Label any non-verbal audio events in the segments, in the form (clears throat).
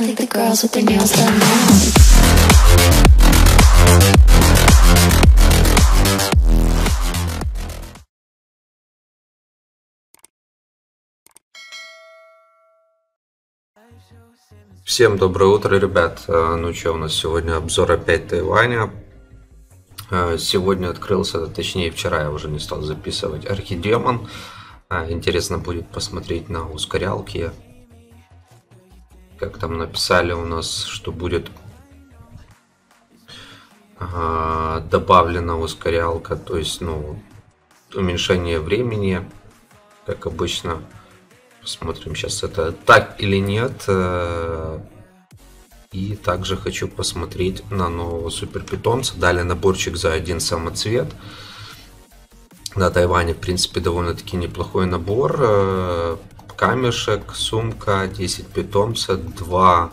I think the girls with their nails done now. Всем доброе утро, ребят. Э, Ну что, у нас сегодня обзор опять Тайваня. Э, Сегодня открылся, точнее вчера я уже не стал записывать, Архидемон. Э, Интересно будет посмотреть на ускорялки. Как там написали у нас, что будет э, добавлена ускорялка, то есть, ну, уменьшение времени, как обычно. Посмотрим сейчас это так или нет. Э, И также хочу посмотреть на нового супер питомца. Дали наборчик за один самоцвет. На Тайване, в принципе, довольно-таки неплохой набор. Камешек, сумка, 10 питомца, 2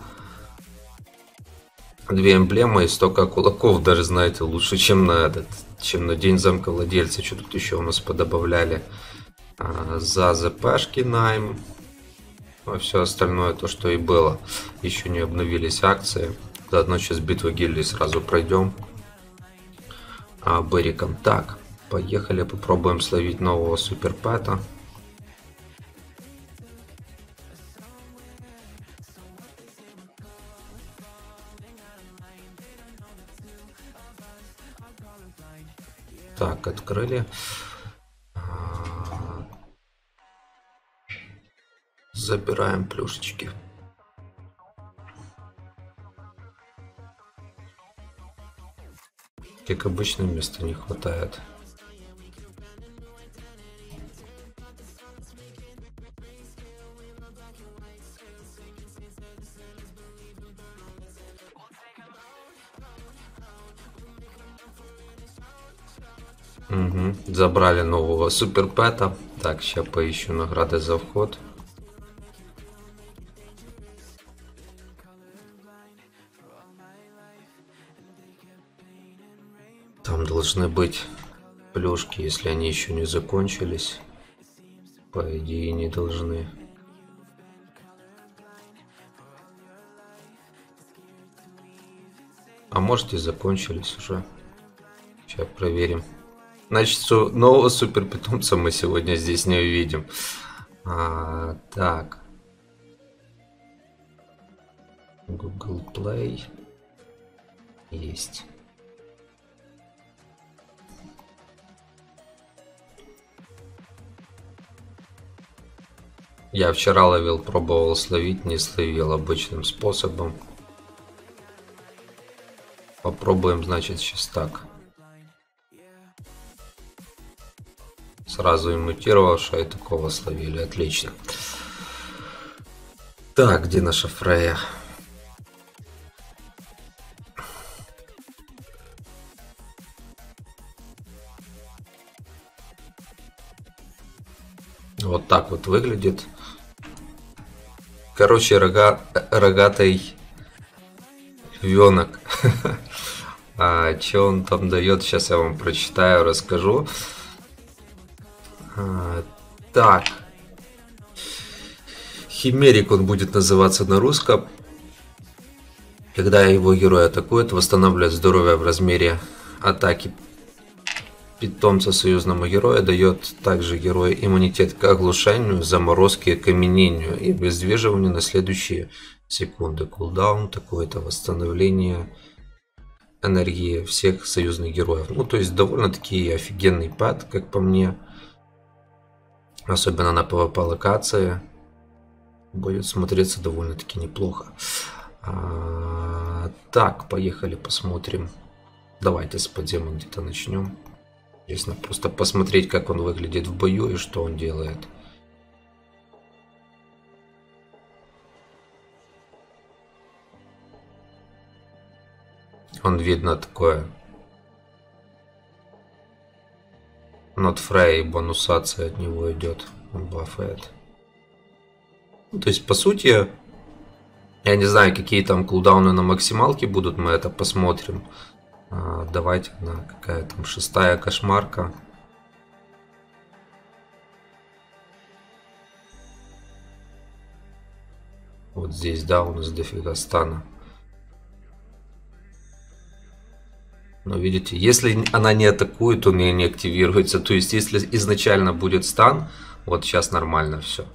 Две эмблемы и столько кулаков, даже, знаете, лучше, чем на этот, чем на День замка владельца. Что тут еще у нас подобавляли? А, за ЗПшки найм. А все остальное то, что и было. Еще не обновились акции. Заодно сейчас битву гильдии сразу пройдем. А, Бериком. Так, поехали, попробуем словить нового суперпэта. Так, открыли. А, Забираем плюшечки. Как обычно, места не хватает. Угу. Забрали нового суперпэта. Так, сейчас поищу награды за вход. Там должны быть плюшки, если они еще не закончились. По идее, не должны. А может и закончились уже. Сейчас проверим. Значит, нового супер питомца мы сегодня здесь не увидим. А, так. Google Play. Есть. Я вчера ловил, пробовал словить, не словил обычным способом. Попробуем, значит, сейчас так. Сразу имитировавшая и такого словили. Отлично. Так, где наша Фрея? Вот так вот выглядит. Короче, рога, рогатый венок. (laughs) А, что он там дает, сейчас я вам прочитаю, расскажу. А, так. Химерик он будет называться на русском. Когда его герой атакует, восстанавливает здоровье в размере атаки питомца союзному героя, дает также герою иммунитет к оглушению, заморозке, окаменению и обездвиживанию на следующие секунды. Кулдаун такое-то восстановление энергии всех союзных героев. Ну, то есть довольно-таки офигенный пад, как по мне. Особенно на PvP локации. Будет смотреться довольно-таки неплохо. А, так, поехали посмотрим. Давайте с подземом где-то начнем. Интересно просто посмотреть, как он выглядит в бою и что он делает. Он видно такое. Нот Фрей бонусация от него идет. Он бафает. Ну, то есть, по сути, я не знаю, какие там кулдауны на максималке будут, мы это посмотрим. А, давайте на какая там шестая кошмарка. Вот здесь, да, у нас дофига стана. Но видите, если она не атакует, он не активируется. То есть, если изначально будет стан, вот сейчас нормально все.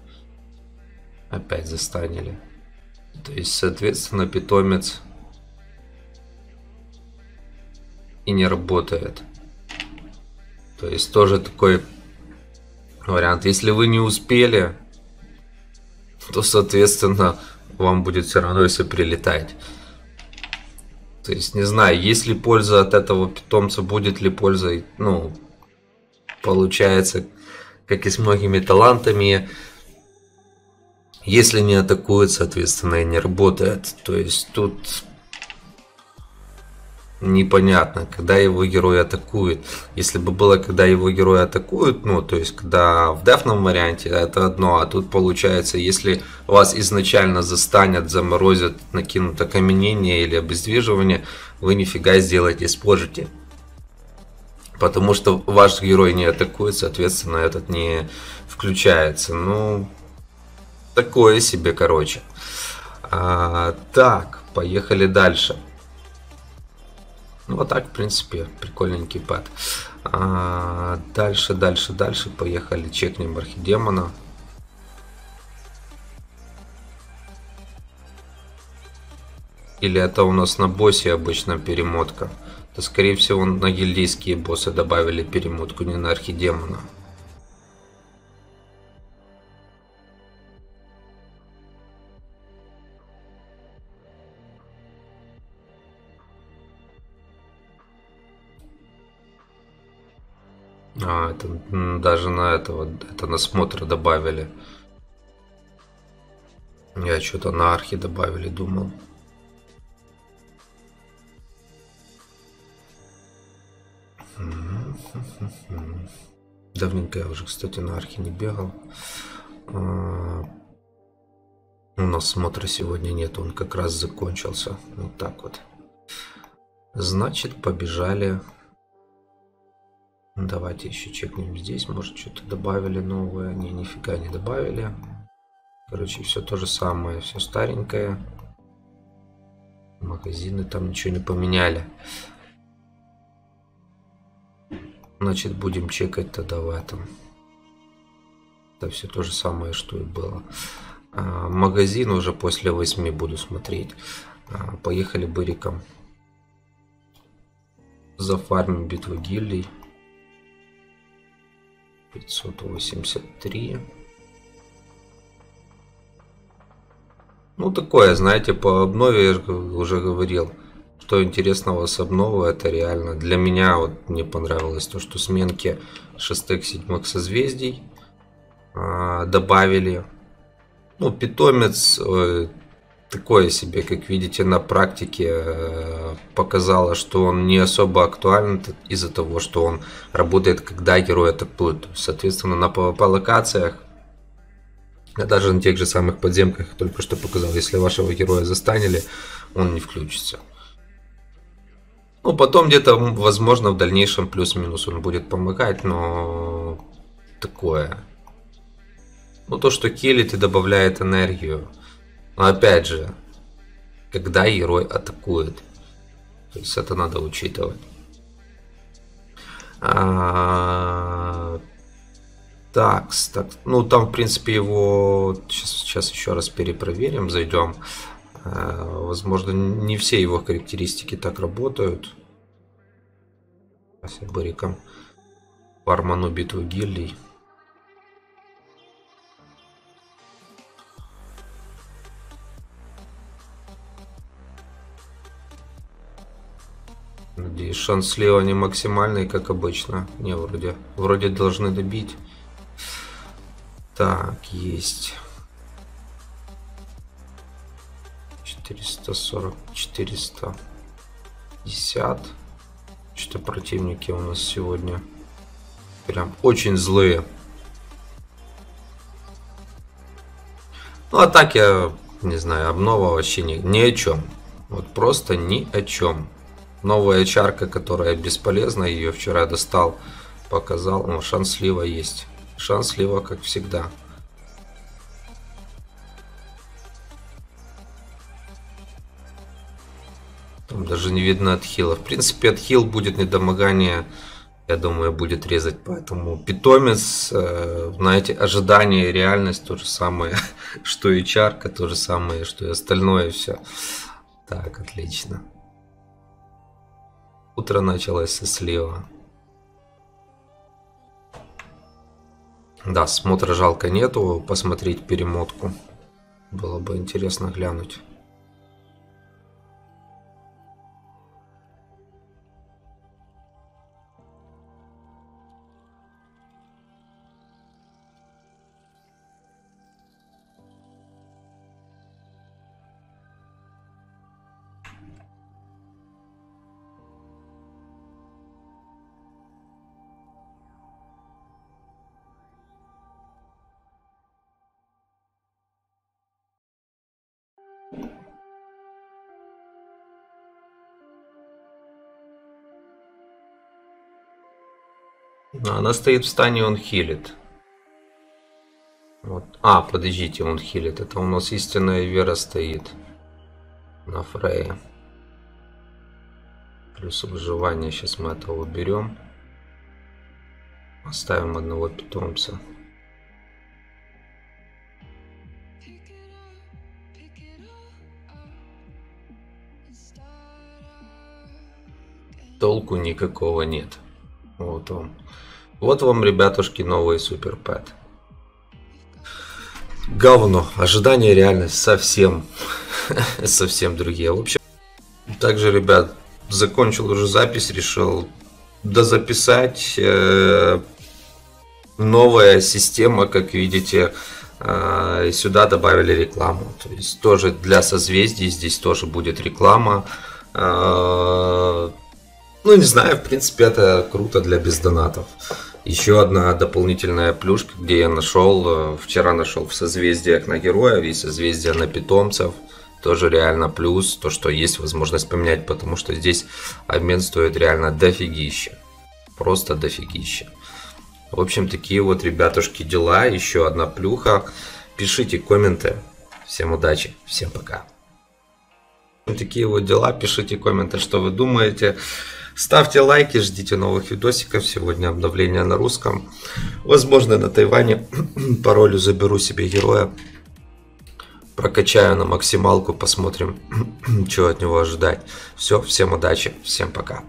Опять застанили. То есть, соответственно, питомец и не работает. То есть, тоже такой вариант. Если вы не успели, то, соответственно, вам будет все равно, если прилетать. То есть, не знаю, есть ли польза от этого питомца, будет ли польза, ну, получается, как и с многими талантами, если не атакует, соответственно, и не работает. То есть, тут непонятно, когда его герой атакует. Если бы было, когда его герой атакует, ну, то есть, когда в дефном варианте, это одно, а тут получается, если вас изначально застанят, заморозят, накинут окаменение или обездвиживание, вы нифига сделать не сможете. Потому что ваш герой не атакует, соответственно, этот не включается. Ну, такое себе, короче. А, так, поехали дальше. Ну, вот так, в принципе, прикольненький пад. А, дальше, дальше, дальше. Поехали, чекнем архидемона. Или это у нас на боссе обычно перемотка? То, скорее всего, на гильдийские боссы добавили перемотку, не на архидемона. А, это даже на этого, это на смотр добавили. Я что-то на архи добавили, думал. Давненько я уже, кстати, на архи не бегал. А, у нас смотра сегодня нет, он как раз закончился. Вот так вот. Значит, побежали Давайте еще чекнем здесь. Может, что-то добавили новое. Не, нифига не добавили. Короче, все то же самое. Все старенькое. Магазины там ничего не поменяли. Значит, будем чекать тогда в этом. Это все то же самое, что и было. А, магазин уже после 8 буду смотреть. А, поехали быриком. Зафармим битву гильдий. 583. Ну, такое, знаете, по обнове я уже говорил, что интересного с обновы, это реально для меня вот мне понравилось то, что сменки шестых, седьмых созвездий а, добавили. Ну, питомец э, такое себе, как видите, на практике э, показало, что он не особо актуален из-за того, что он работает, когда герой атакует. Соответственно, на PvP локациях, а даже на тех же самых подземках, только что показал, если вашего героя застанили, он не включится. Ну, потом где-то, возможно, в дальнейшем плюс-минус он будет помогать, но такое. Ну, то, что киллит и добавляет энергию – но опять же, когда герой атакует. То есть это надо учитывать. А, так, так, ну там, в принципе, его сейчас, сейчас еще раз перепроверим, зайдем. А, возможно, не все его характеристики так работают. Бариком Парману битву гильдий. Надеюсь, шанс слева не максимальный, как обычно. Не, вроде, вроде должны добить. Так, есть. 440, 450. Что-то противники у нас сегодня прям очень злые. Ну, а так я, не знаю, обнова вообще ни, ни о чем. Вот просто ни о чем. Новая чарка, которая бесполезна, ее вчера достал, показал. О, шанслива есть. шанслива, как всегда. Там даже не видно отхила. В принципе, отхил будет недомогание, я думаю, будет резать. Поэтому питомец, э, знаете, ожидание и реальность то же самое, (laughs) что и чарка, то же самое, что и остальное все. Так, отлично. Утро началось со слива. Да, смотра жалко нету, посмотреть перемотку. Было бы интересно глянуть. Она стоит в стане, он хилит. Вот. А, подождите, он хилит. Это у нас истинная вера стоит на Фрейе. Плюс выживание. Сейчас мы этого уберем. Оставим одного питомца. Толку никакого нет. Вот вам. Вот вам, ребятушки, новый супер пэт. Говно. Ожидания реальность совсем, (laughs) совсем другие. В общем, также, ребят, закончил уже запись, решил дозаписать. Э, новая система, как видите, э, сюда добавили рекламу. То есть тоже для созвездий здесь тоже будет реклама. Ну, не знаю, в принципе, это круто для бездонатов. Еще одна дополнительная плюшка, где я нашел, э, вчера нашел в созвездиях на героев и созвездия на питомцев. Тоже реально плюс, то, что есть возможность поменять, потому что здесь обмен стоит реально дофигища. Просто дофигища. В общем, такие вот, ребятушки, дела. Еще одна плюха. Пишите комменты. Всем удачи, всем пока. Такие вот дела. Пишите комменты, что вы думаете. Ставьте лайки, ждите новых видосиков. Сегодня обновление на русском. Возможно, на Тайване (clears throat) по ролю заберу себе героя. Прокачаю на максималку, посмотрим, (clears throat) что от него ожидать. Все, всем удачи, всем пока.